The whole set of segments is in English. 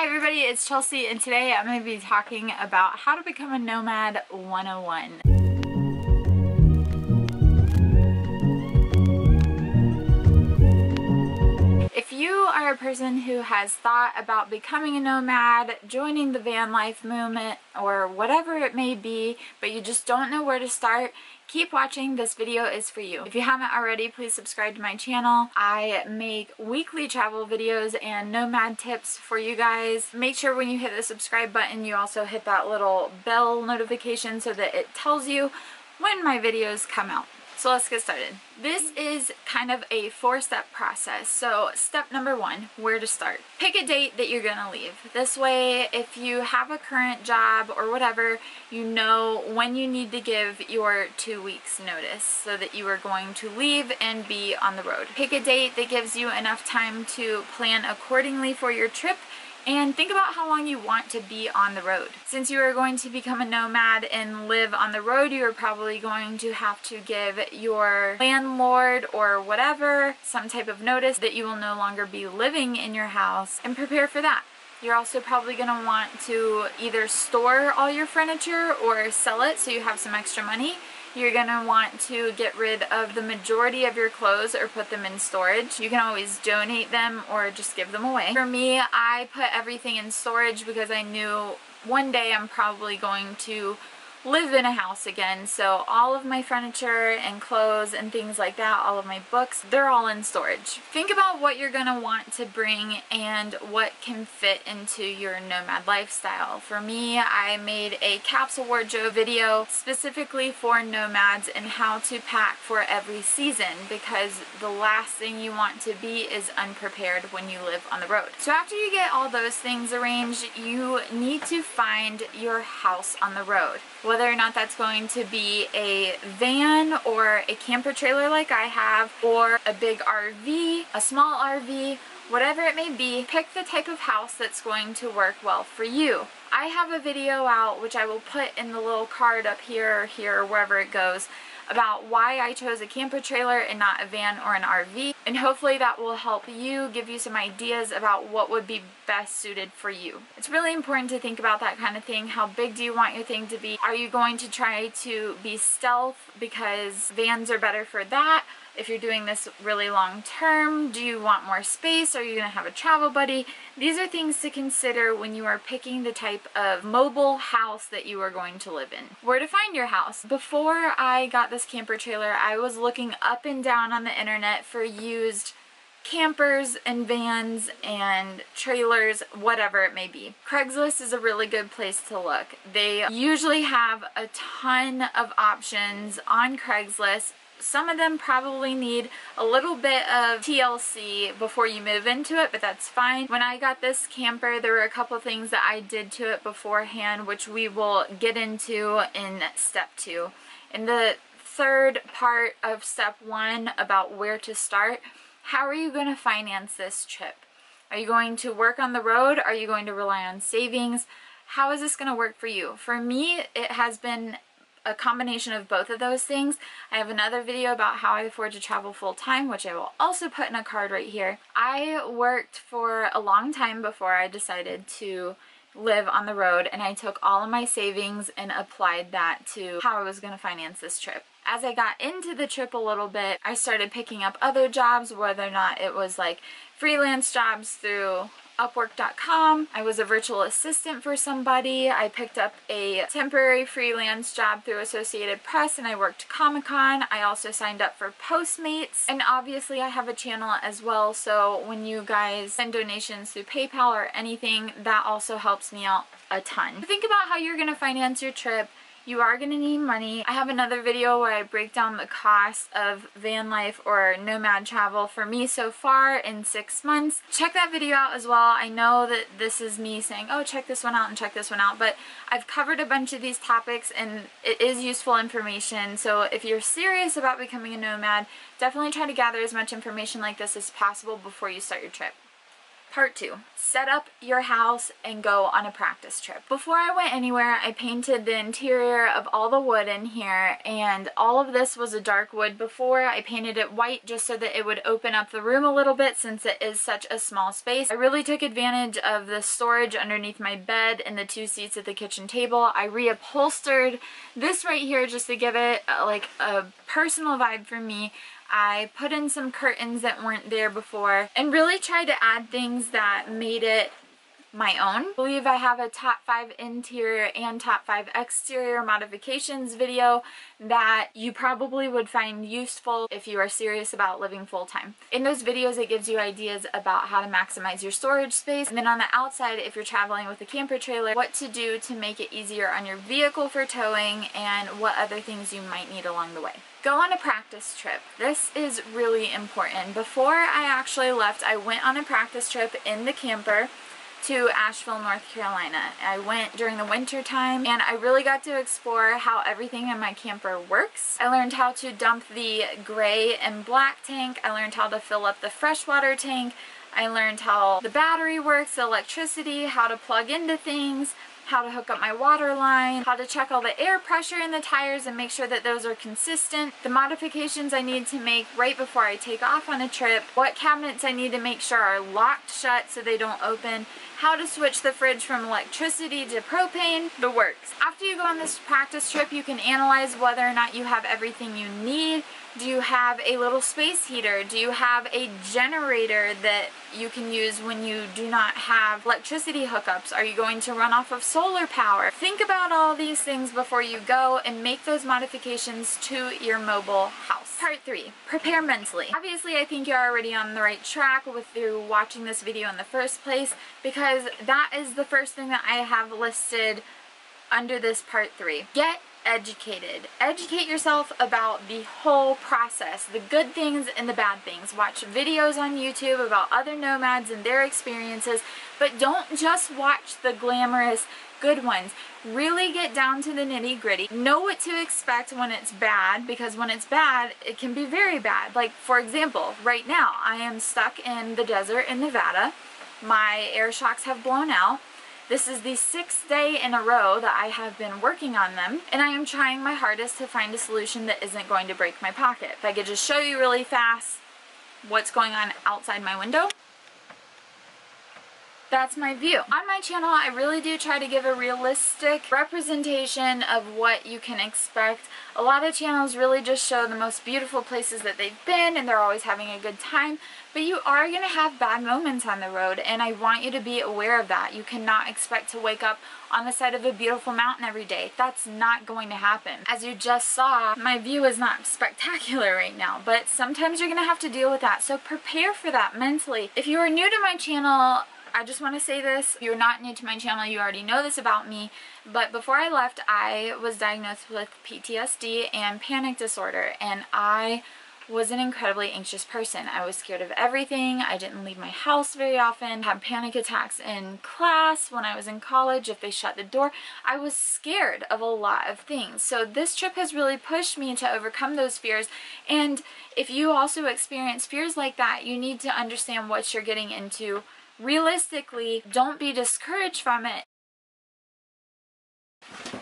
Hi everybody, it's Chelsea and today I'm going to be talking about how to become a nomad 101. You are a person who has thought about becoming a nomad, joining the van life movement, or whatever it may be, but you just don't know where to start, keep watching. This video is for you. If you haven't already, please subscribe to my channel. I make weekly travel videos and nomad tips for you guys. Make sure when you hit the subscribe button, you also hit that little bell notification so that it tells you when my videos come out. So let's get started. This is kind of a four-step process. So step number one, where to start. Pick a date that you're gonna leave. This way, if you have a current job or whatever, you know when you need to give your two weeks notice so that you are going to leave and be on the road. Pick a date that gives you enough time to plan accordingly for your trip and think about how long you want to be on the road. Since you are going to become a nomad and live on the road, you are probably going to have to give your landlord or whatever some type of notice that you will no longer be living in your house and prepare for that. You're also probably going to want to either store all your furniture or sell it so you have some extra money you're going to want to get rid of the majority of your clothes or put them in storage. You can always donate them or just give them away. For me, I put everything in storage because I knew one day I'm probably going to live in a house again so all of my furniture and clothes and things like that all of my books they're all in storage. Think about what you're gonna want to bring and what can fit into your nomad lifestyle. For me I made a capsule wardrobe video specifically for nomads and how to pack for every season because the last thing you want to be is unprepared when you live on the road. So after you get all those things arranged you need to find your house on the road whether or not that's going to be a van or a camper trailer like I have or a big RV, a small RV, whatever it may be, pick the type of house that's going to work well for you. I have a video out which I will put in the little card up here or here or wherever it goes about why I chose a camper trailer and not a van or an RV and hopefully that will help you give you some ideas about what would be best suited for you. It's really important to think about that kind of thing. How big do you want your thing to be? Are you going to try to be stealth because vans are better for that? If you're doing this really long term, do you want more space? Are you going to have a travel buddy? These are things to consider when you are picking the type of mobile house that you are going to live in. Where to find your house. Before I got this camper trailer, I was looking up and down on the internet for used campers and vans and trailers, whatever it may be. Craigslist is a really good place to look. They usually have a ton of options on Craigslist some of them probably need a little bit of TLC before you move into it, but that's fine. When I got this camper, there were a couple things that I did to it beforehand, which we will get into in step two. In the third part of step one about where to start, how are you going to finance this trip? Are you going to work on the road? Are you going to rely on savings? How is this going to work for you? For me, it has been a combination of both of those things. I have another video about how I afford to travel full time, which I will also put in a card right here. I worked for a long time before I decided to live on the road and I took all of my savings and applied that to how I was going to finance this trip. As I got into the trip a little bit, I started picking up other jobs, whether or not it was like freelance jobs through Upwork.com. I was a virtual assistant for somebody. I picked up a temporary freelance job through Associated Press and I worked Comic-Con. I also signed up for Postmates and obviously I have a channel as well so when you guys send donations through PayPal or anything that also helps me out a ton. Think about how you're going to finance your trip you are going to need money. I have another video where I break down the cost of van life or nomad travel for me so far in six months. Check that video out as well. I know that this is me saying, oh, check this one out and check this one out, but I've covered a bunch of these topics and it is useful information. So if you're serious about becoming a nomad, definitely try to gather as much information like this as possible before you start your trip. Part two, set up your house and go on a practice trip. Before I went anywhere, I painted the interior of all the wood in here and all of this was a dark wood before. I painted it white just so that it would open up the room a little bit since it is such a small space. I really took advantage of the storage underneath my bed and the two seats at the kitchen table. I reupholstered this right here just to give it uh, like a personal vibe for me. I put in some curtains that weren't there before and really tried to add things that made it my own. I believe I have a top 5 interior and top 5 exterior modifications video that you probably would find useful if you are serious about living full-time. In those videos it gives you ideas about how to maximize your storage space and then on the outside if you're traveling with a camper trailer what to do to make it easier on your vehicle for towing and what other things you might need along the way. Go on a practice trip. This is really important. Before I actually left, I went on a practice trip in the camper to Asheville, North Carolina. I went during the winter time and I really got to explore how everything in my camper works. I learned how to dump the gray and black tank. I learned how to fill up the freshwater tank. I learned how the battery works, electricity, how to plug into things how to hook up my water line, how to check all the air pressure in the tires and make sure that those are consistent, the modifications I need to make right before I take off on a trip, what cabinets I need to make sure are locked shut so they don't open, how to switch the fridge from electricity to propane, the works. After you go on this practice trip, you can analyze whether or not you have everything you need do you have a little space heater? Do you have a generator that you can use when you do not have electricity hookups? Are you going to run off of solar power? Think about all these things before you go and make those modifications to your mobile house. Part 3. Prepare mentally. Obviously I think you're already on the right track with you watching this video in the first place because that is the first thing that I have listed under this part 3. Get educated. Educate yourself about the whole process, the good things and the bad things. Watch videos on YouTube about other nomads and their experiences, but don't just watch the glamorous good ones. Really get down to the nitty gritty. Know what to expect when it's bad because when it's bad, it can be very bad. Like for example, right now I am stuck in the desert in Nevada. My air shocks have blown out this is the sixth day in a row that I have been working on them and I am trying my hardest to find a solution that isn't going to break my pocket. If I could just show you really fast what's going on outside my window that's my view. On my channel, I really do try to give a realistic representation of what you can expect. A lot of channels really just show the most beautiful places that they've been and they're always having a good time, but you are going to have bad moments on the road and I want you to be aware of that. You cannot expect to wake up on the side of a beautiful mountain every day. That's not going to happen. As you just saw, my view is not spectacular right now, but sometimes you're going to have to deal with that. So prepare for that mentally. If you are new to my channel, I just want to say this, you're not new to my channel, you already know this about me, but before I left, I was diagnosed with PTSD and panic disorder, and I was an incredibly anxious person. I was scared of everything. I didn't leave my house very often. Had panic attacks in class when I was in college if they shut the door. I was scared of a lot of things. So this trip has really pushed me to overcome those fears. And if you also experience fears like that, you need to understand what you're getting into realistically, don't be discouraged from it.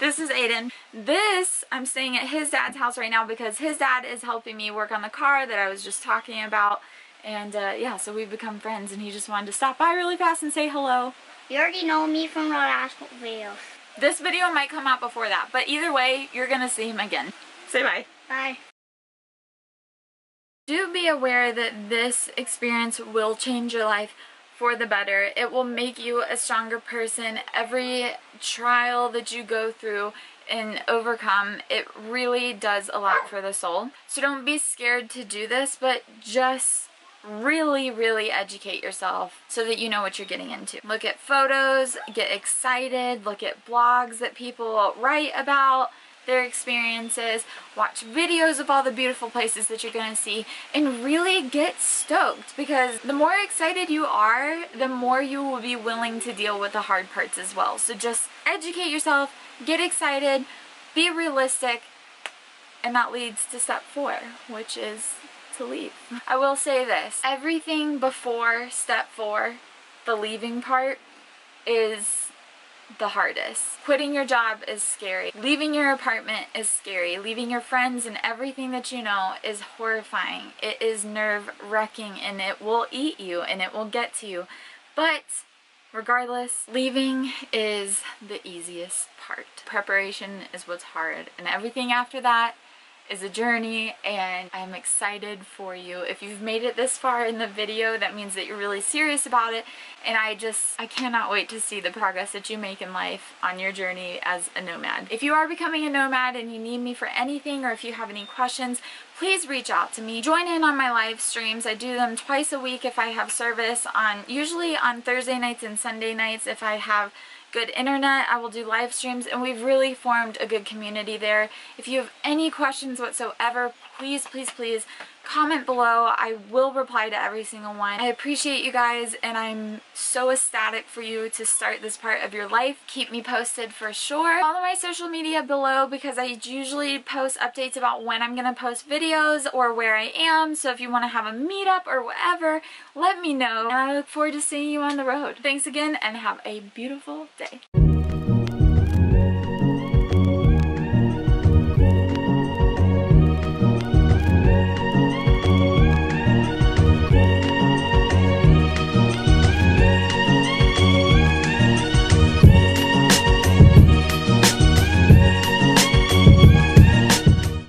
This is Aiden. This, I'm staying at his dad's house right now because his dad is helping me work on the car that I was just talking about. And uh, yeah, so we've become friends and he just wanted to stop by really fast and say hello. You already know me from the last video. This video might come out before that, but either way, you're gonna see him again. Say bye. Bye. Do be aware that this experience will change your life for the better. It will make you a stronger person. Every trial that you go through and overcome, it really does a lot for the soul. So don't be scared to do this, but just really, really educate yourself so that you know what you're getting into. Look at photos, get excited, look at blogs that people write about, their experiences, watch videos of all the beautiful places that you're going to see, and really get stoked because the more excited you are, the more you will be willing to deal with the hard parts as well. So just educate yourself, get excited, be realistic, and that leads to step four, which is to leave. I will say this, everything before step four the leaving part is the hardest. Quitting your job is scary. Leaving your apartment is scary. Leaving your friends and everything that you know is horrifying. It is nerve wracking and it will eat you and it will get to you. But regardless, leaving is the easiest part. Preparation is what's hard and everything after that is a journey and I'm excited for you. If you've made it this far in the video, that means that you're really serious about it and I just, I cannot wait to see the progress that you make in life on your journey as a nomad. If you are becoming a nomad and you need me for anything or if you have any questions, please reach out to me. Join in on my live streams. I do them twice a week if I have service on, usually on Thursday nights and Sunday nights if I have good internet. I will do live streams and we've really formed a good community there. If you have any questions whatsoever, please, please, please comment below. I will reply to every single one. I appreciate you guys and I'm so ecstatic for you to start this part of your life. Keep me posted for sure. Follow my social media below because I usually post updates about when I'm going to post videos or where I am. So if you want to have a meetup or whatever, let me know. And I look forward to seeing you on the road. Thanks again and have a beautiful day.